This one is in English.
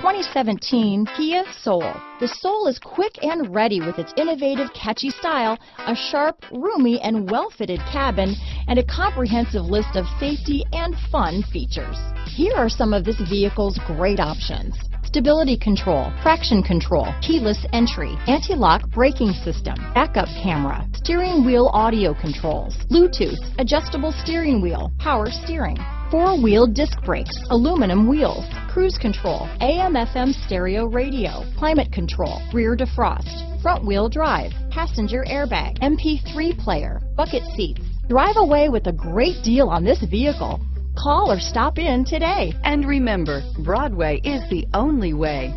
2017 Kia Soul. The Soul is quick and ready with its innovative, catchy style, a sharp, roomy, and well-fitted cabin, and a comprehensive list of safety and fun features. Here are some of this vehicle's great options stability control, traction control, keyless entry, anti-lock braking system, backup camera, steering wheel audio controls, Bluetooth, adjustable steering wheel, power steering, four-wheel disc brakes, aluminum wheels, cruise control, AM FM stereo radio, climate control, rear defrost, front wheel drive, passenger airbag, MP3 player, bucket seats. Drive away with a great deal on this vehicle. Call or stop in today. And remember, Broadway is the only way.